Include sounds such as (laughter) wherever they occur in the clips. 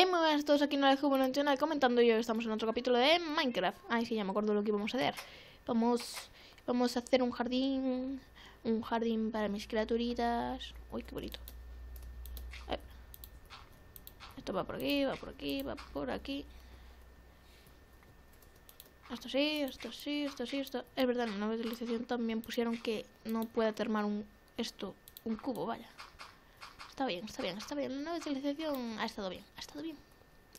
Hey, muy buenas a todos aquí en Juego Nacional comentando yo estamos en otro capítulo de Minecraft. Ay, sí, ya me acuerdo lo que íbamos a hacer. Vamos, vamos a hacer un jardín, un jardín para mis criaturitas. Uy, qué bonito. Esto va por aquí, va por aquí, va por aquí. Esto sí, esto sí, esto sí, esto... Es verdad, en la nueva utilización también pusieron que no puede termar un... Esto, un cubo, vaya. Está bien, está bien, está bien. Nueva utilización ha estado bien, ha estado bien.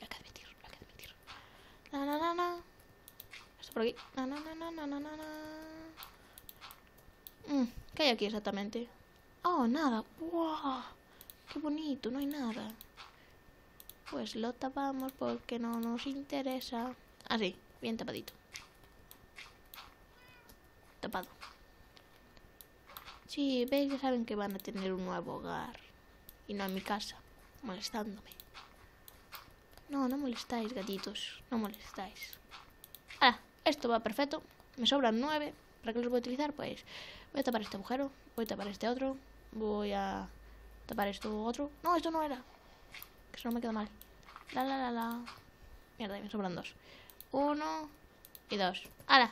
Hay que admitir, hay que admitir. Na, na, na, na. Esto por aquí. Na, na, na, na, na, na. Mm, ¿Qué hay aquí exactamente? Oh, nada. ¡Wow! ¡Qué bonito! No hay nada. Pues lo tapamos porque no nos interesa. Así, bien tapadito. Tapado. Sí, veis, ya saben que van a tener un nuevo hogar. Y no en mi casa, molestándome. No, no molestáis, gatitos. No molestáis. Ah, esto va perfecto. Me sobran nueve. ¿Para qué los voy a utilizar? Pues voy a tapar este agujero. Voy a tapar este otro. Voy a tapar esto otro. No, esto no era. Que eso no me queda mal. La, la, la, la. Mierda, me sobran dos. Uno y dos. ¡Hala!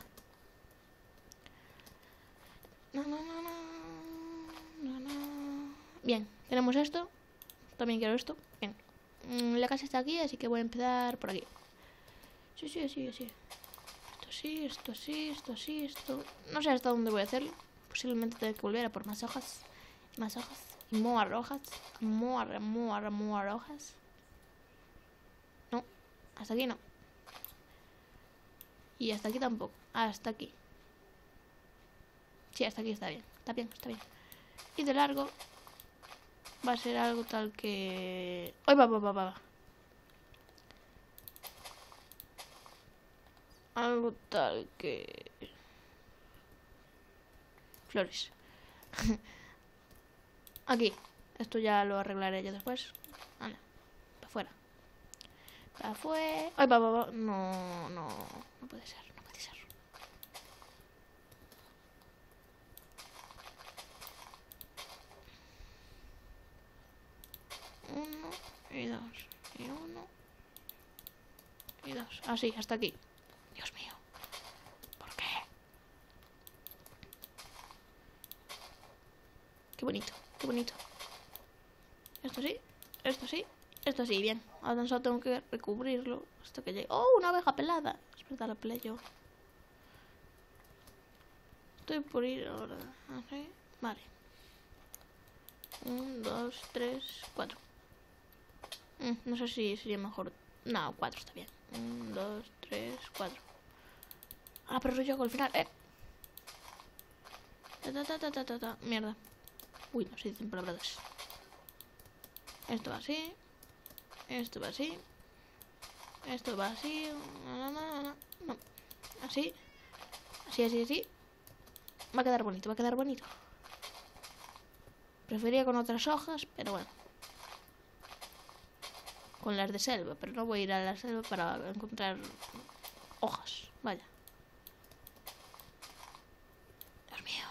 No, no, no, no. No, no. Bien, tenemos esto. También quiero esto. Bien. Mm, La casa está aquí, así que voy a empezar por aquí. Sí, sí, sí, sí. Esto sí, esto sí, esto sí, esto... No sé hasta dónde voy a hacerlo. Posiblemente tenga que volver a por más hojas. Más hojas. Y more hojas. More, more, more hojas. No. Hasta aquí no. Y hasta aquí tampoco. Hasta aquí. Sí, hasta aquí está bien. Está bien, está bien. Y de largo va a ser algo tal que... ¡Ay, va, va, va! Algo tal que... Flores. (laughs) Aquí. Esto ya lo arreglaré yo después. Anda, para afuera. Para afuera. ¡Ay, va, va, va! No, no, no puede ser, no puede ser. Uno y dos. Y uno y dos. Así, hasta aquí. Dios mío. ¿Por qué? Qué bonito, qué bonito. Esto sí, esto sí, esto sí, bien. Ahora solo tengo que recubrirlo hasta que llegue. ¡Oh, una abeja pelada! Es la pelé yo. Estoy por ir ahora. Así. Vale. Un, dos, tres, cuatro. Mm, no sé si sería mejor. No, cuatro está bien. Un, dos, tres, cuatro. Ah, pero yo al final. Eh. Ta, ta, ta, ta. Mierda. Uy, no se dicen palabras. Esto va así. Esto va así. Esto va así. No, no, no, no. Así. Así, así, así. Va a quedar bonito, va a quedar bonito. Prefería con otras hojas, pero bueno. Con las de selva, pero no voy a ir a la selva para encontrar hojas. Vaya. Dios mío.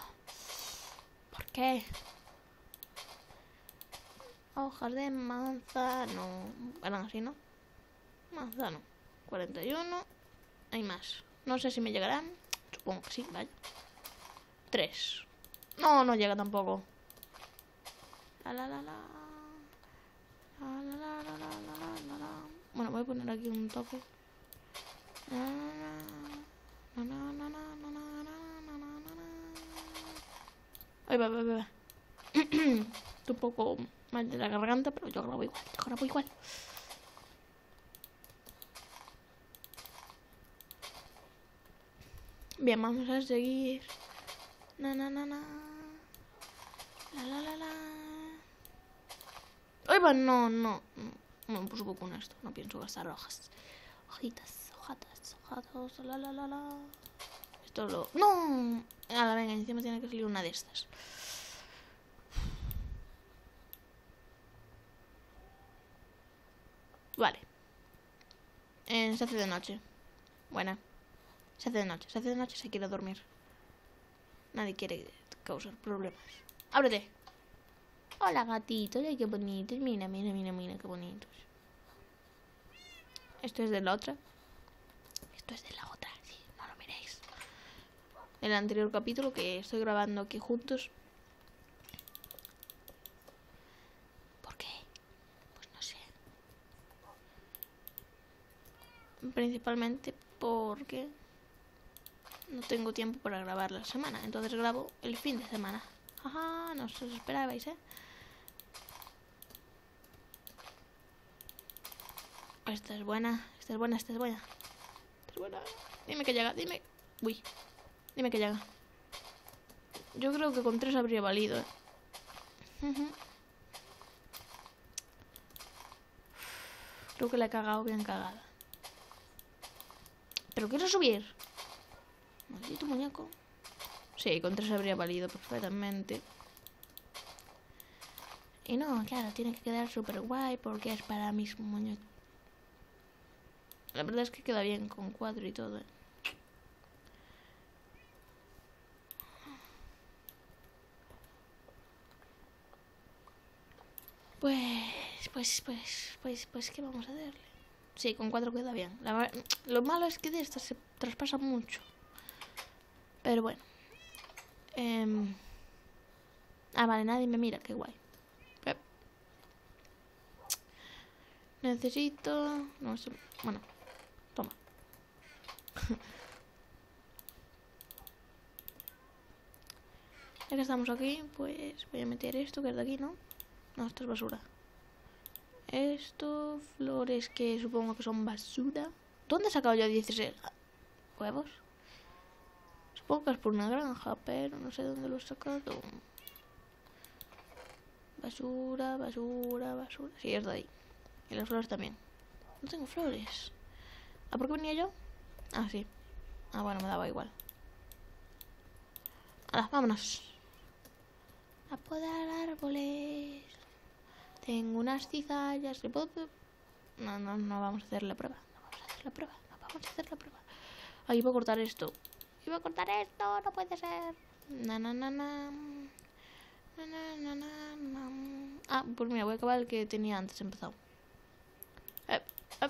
¿Por qué? Hojas de manzano. Eran así, ¿no? Manzano. 41. Hay más. No sé si me llegarán. Supongo que sí, vaya. 3. No, no llega tampoco. La la la la. Bueno, voy a poner aquí un toque. Ay, va, va, va. (clears throat) Estoy un poco mal de la garganta, pero yo grabo igual, yo grabo igual. Bien, vamos a seguir. Na, na, na, na. La, la, la, la. Ay, no, no. No, pues con esto. No pienso gastar hojas. Hojitas, hojatas, hojatos, la, la, la, la. Esto lo... ¡No! Ahora, venga, encima tiene que salir una de estas. Vale. Eh, se hace de noche. Buena. Se hace de noche, se hace de noche, se quiere dormir. Nadie quiere causar problemas. ¡Ábrete! Hola, gatitos. Ay, qué bonitos. Mira, mira, mira, mira, qué bonitos. Esto es de la otra. Esto es de la otra, sí, no lo miréis. El anterior capítulo que estoy grabando aquí juntos. ¿Por qué? Pues no sé. Principalmente porque no tengo tiempo para grabar la semana. Entonces grabo el fin de semana. Ajá, no os esperabais, ¿eh? Esta es buena, esta es buena, esta es buena. Esta es buena. Dime que llega, dime. Uy, dime que llega. Yo creo que con tres habría valido, ¿eh? Creo que la he cagado bien cagada. Pero quiero subir. Maldito muñeco. Sí, con tres habría valido perfectamente. Y no, claro, tiene que quedar súper guay porque es para mis muñecos. La verdad es que queda bien con cuatro y todo. ¿eh? Pues, pues, pues, pues, pues, ¿qué vamos a hacerle? Sí, con cuatro queda bien. La, lo malo es que de estas se traspasa mucho. Pero bueno. Eh... Ah, vale, nadie me mira, qué guay. Necesito... No sé... Bueno. Ya que estamos aquí, pues voy a meter esto que es de aquí, ¿no? No, esto es basura. Esto, flores que supongo que son basura. ¿Dónde he sacado yo 16 huevos? Supongo que es por una granja, pero no sé dónde lo he sacado. Basura, basura, basura. Sí, es de ahí. Y las flores también. No tengo flores. ¿A por qué venía yo? Ah, sí. Ah, bueno, me daba igual. Ahora, vámonos. A árboles. Tengo unas cizallas. ¿Le puedo...? No, no, no vamos a hacer la prueba. No vamos a hacer la prueba. No vamos a hacer la prueba. Ahí voy a cortar esto. Iba a cortar esto. No puede ser. Na, na, na. Na, na, na, na, na. Ah, pues mira, voy a acabar el que tenía antes empezado. Eh, eh.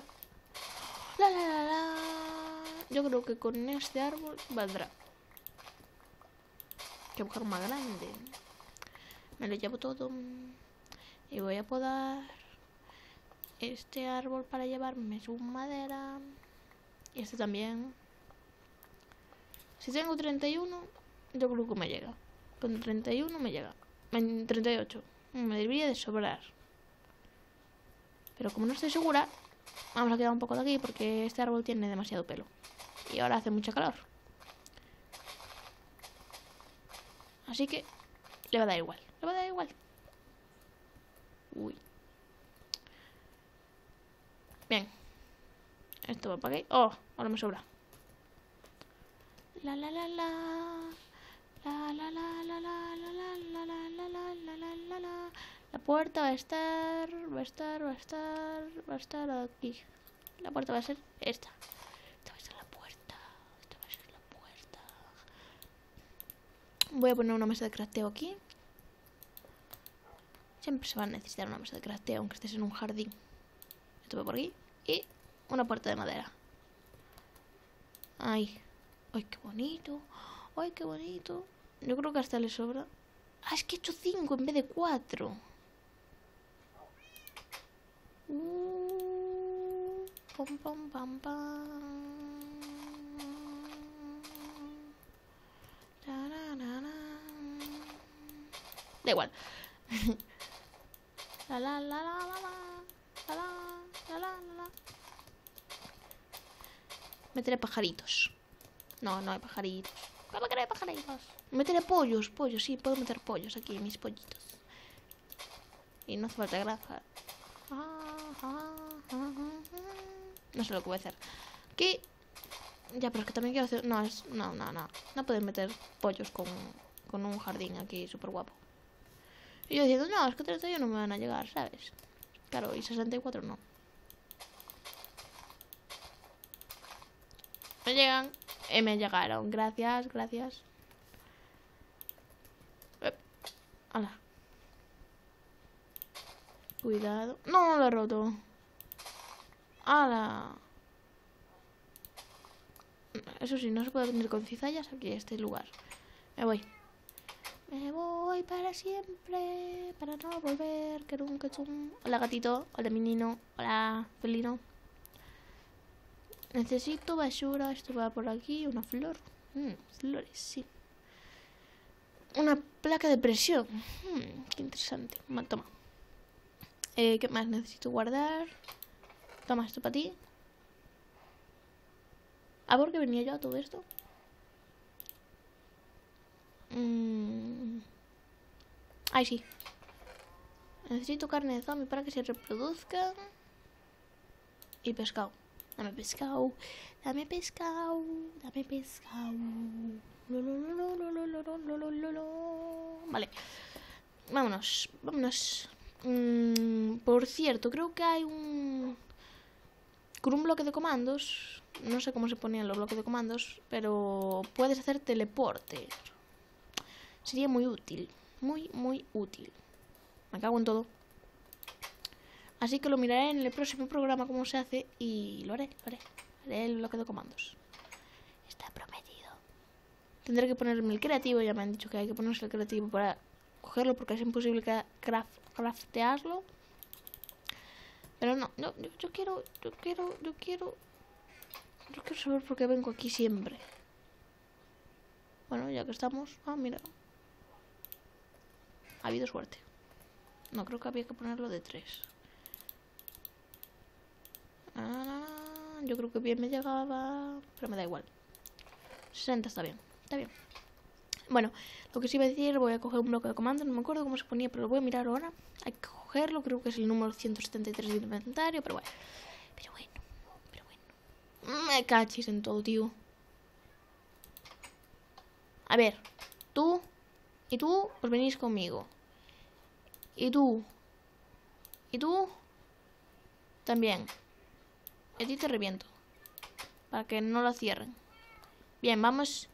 La, la, la, la. Yo creo que con este árbol valdrá. Que buscar más grande. Me lo llevo todo. Y voy a podar este árbol para llevarme su madera. Y este también. Si tengo 31, yo creo que me llega. Con 31 me llega. En 38. Me debería de sobrar. Pero como no estoy segura, vamos a quedar un poco de aquí porque este árbol tiene demasiado pelo. Y ahora hace mucho calor. Así que le va a dar igual. Le va a dar igual. Uy. Bien. Esto va para aquí. Oh, ahora me sobra. La la la. La la la la la la la la la la la la la la la La puerta va a estar, va a estar, va a estar, va a estar aquí. La puerta va a ser esta. Esta va a ser la puerta. Esta va a ser la puerta. Voy a poner una mesa de crafteo aquí. Siempre se va a necesitar una mesa de crafteo, aunque estés en un jardín. Esto va por aquí. Y una puerta de madera. Ahí. ¡Ay, qué bonito! ¡Ay, qué bonito! Yo creo que hasta le sobra. Ah, es que he hecho cinco en vez de cuatro. Uh, pam, pam, pam, pam. Da igual. (laughs) la la la la la la la la la Meteré pajaritos. No, no hay pajaritos. ¿Cómo que no hay pajaritos? Meteré pollos, pollos, sí, puedo meter pollos aquí, mis pollitos. Y no hace falta granja. No sé lo que voy a hacer. ¿Qué? Ya, pero es que también quiero hacer... No, es... no, no, no. No pueden meter pollos con, con un jardín aquí súper guapo. Y yo diciendo, no, es que 31 no me van a llegar, ¿sabes? Claro, y 64 no. Me llegan. Eh, me llegaron. Gracias, gracias. Eh. Cuidado. No, lo he roto. ¡Hala! Eso sí, no se puede venir con cizallas aquí este lugar. Me voy. Me voy para siempre, para no volver, que nunca chum. Hola gatito, hola menino, hola felino. Necesito basura, esto va por aquí, una flor. Mm, flores, sí. Una placa de presión. Mm, qué interesante. Ma- Toma. Eh, ¿Qué más necesito guardar? Toma, esto para ti. ¿A por qué venía yo a todo esto? Mm. Ay, sí. Necesito carne de zombie para que se reproduzca. Y pescado. Dame pescado. Dame pescado. Dame pescado. Vale. Vámonos. Vámonos. Por cierto, creo que hay un... Con un bloque de comandos, no sé cómo se ponían los bloques de comandos, pero puedes hacer teleporte. Sería muy útil. Muy, muy útil. Me cago en todo. Así que lo miraré en el próximo programa cómo se hace y lo haré, lo haré. Haré el bloque de comandos. Está prometido. Tendré que ponerme el creativo, ya me han dicho que hay que ponerse el creativo para cogerlo porque es imposible cra- craft- craftearlo. Pero no, no, yo, yo quiero, yo quiero, yo quiero, yo quiero saber por qué vengo aquí siempre. Bueno, ya que estamos, ah, mira. Ha habido suerte. No, creo que había que ponerlo de 3. yo creo que bien me llegaba, pero me da igual. 60 está bien, está bien. Bueno, lo que sí iba a decir, voy a coger un bloque de comando, no me acuerdo cómo se ponía, pero lo voy a mirar ahora. Hay que cogerlo, creo que es el número 173 del inventario, pero bueno. Pero bueno, pero bueno. Me cachis en todo, tío. A ver, tú y tú os venís conmigo. Y tú. Y tú. También. Y a ti te reviento. Para que no lo cierren. Bien, vamos.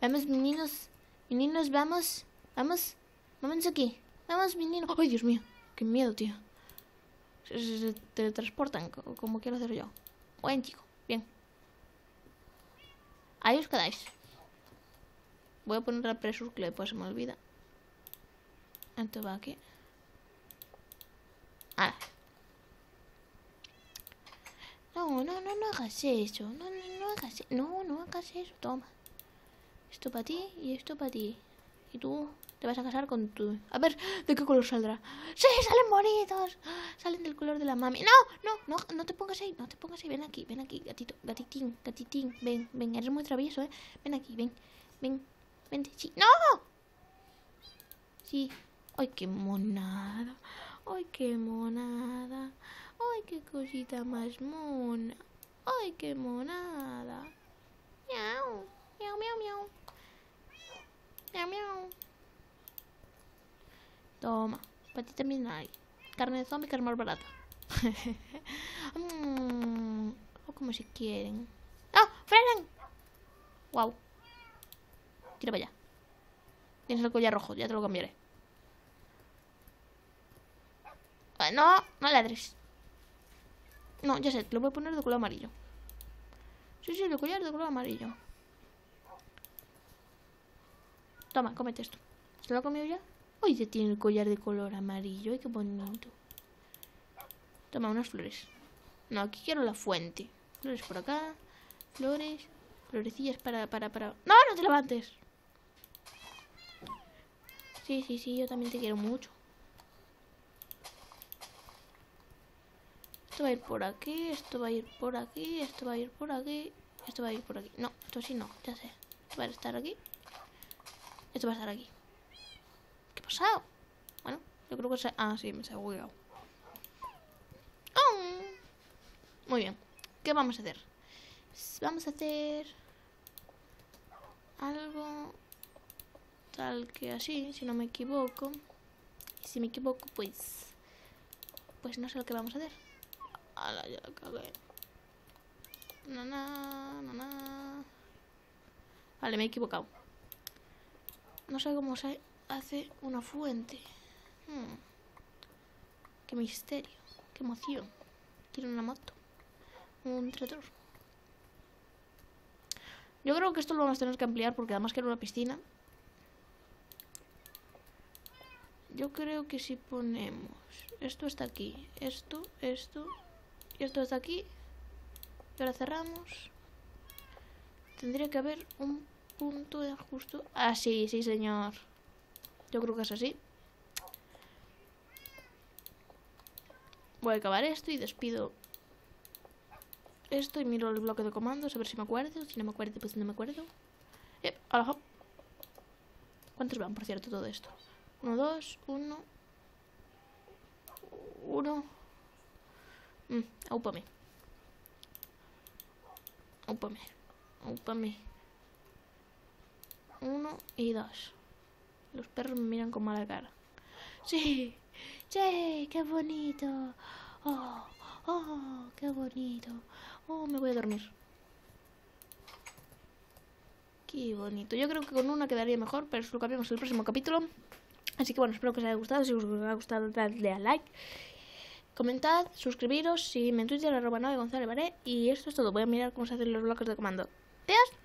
Vamos, meninos. Meninos, vamos. Vamos. Vamos aquí. Vamos, menino. Ay, Dios mío. Qué miedo, tío. Se, se- se teletransportan co- como quiero hacer yo. Buen chico. Bien. Ahí os quedáis. Voy a poner la pressure que después se me olvida. Esto va aquí. Ah. No, no, no, no hagas eso. No, no, no hagas eso. No, no hagas eso. Toma. Esto para ti y esto para ti. Y tú te vas a casar con tu... A ver, ¿de qué color saldrá? ¡Sí, salen bonitos! Salen del color de la mami. No, no, no, no te pongas ahí. No te pongas ahí. Ven aquí, ven aquí, gatito. Gatitín, gatitín. Ven, ven. Eres muy travieso, ¿eh? Ven aquí, ven. Ven, vente. Sí. ¡No! Sí. ¡Ay, qué monada! ¡Ay, qué monada! ¡Ay, qué cosita más mona! ¡Ay, qué monada! ¡Miau! ¡Miau, miau, miau! ¡Miau, miau! Toma, para ti también hay. Carne de zombie, es más barata. (laughs) Mm, o como si quieren. ¡Ah! ¡Frenen! ¡Wow! Tira para allá. Tienes el collar rojo, ya te lo cambiaré. Ah, No, no ladres. No, ya sé, lo voy a poner de color amarillo. Sí, sí, el collar de color amarillo. Toma, cómete esto. ¿Se lo ha comido ya? Ya tiene el collar de color amarillo. Ay, qué bonito. Toma, unas flores. No, aquí quiero la fuente. Flores por acá. Flores. Florecillas para, para, para... ¡No, no te levantes! Sí, sí, sí, yo también te quiero mucho. Esto va a ir por aquí, esto va a ir por aquí, esto va a ir por aquí, esto va a ir por aquí. No, esto sí no, ya sé. Esto va a estar aquí. Esto va a estar aquí. ¿Qué ha pasado? Bueno, yo creo que se... Ah, sí, me se ha bugueado. ¡Oh! Muy bien. ¿Qué vamos a hacer? Vamos a hacer... Algo... Tal que así, si no me equivoco. Y si me equivoco, pues... Pues no sé lo que vamos a hacer. Ala, ya la cagué. Na, na, na. Vale, me he equivocado. No sé cómo se hace una fuente. Hmm. Qué misterio. Qué emoción. Quiero una moto. Un trator. Yo creo que esto lo vamos a tener que ampliar porque además que era una piscina. Yo creo que si ponemos esto está aquí, esto, esto y esto está aquí y ahora cerramos tendría que haber un punto de ajuste. Ah, sí, sí, señor. Yo creo que es así. Voy a acabar esto y despido esto y miro el bloque de comandos a ver si me acuerdo. Si no me acuerdo, pues no me acuerdo. Yep, ¿Cuántos van, por cierto, todo esto? Uno, dos, uno. Uno. Mm, aúpame. Aúpame. Aúpame. Uno y dos. Los perros me miran con mala cara. Sí, sí, qué bonito. Oh, oh, qué bonito. Oh, me voy a dormir. Qué bonito. Yo creo que con una quedaría mejor, pero eso lo cambiamos en el próximo capítulo. Así que bueno, espero que os haya gustado. Si os ha gustado, dadle a like. Comentad, suscribiros, sígueme en Twitter, arroba González Baré. Y esto es todo. Voy a mirar cómo se hacen los bloques de comando. Adiós.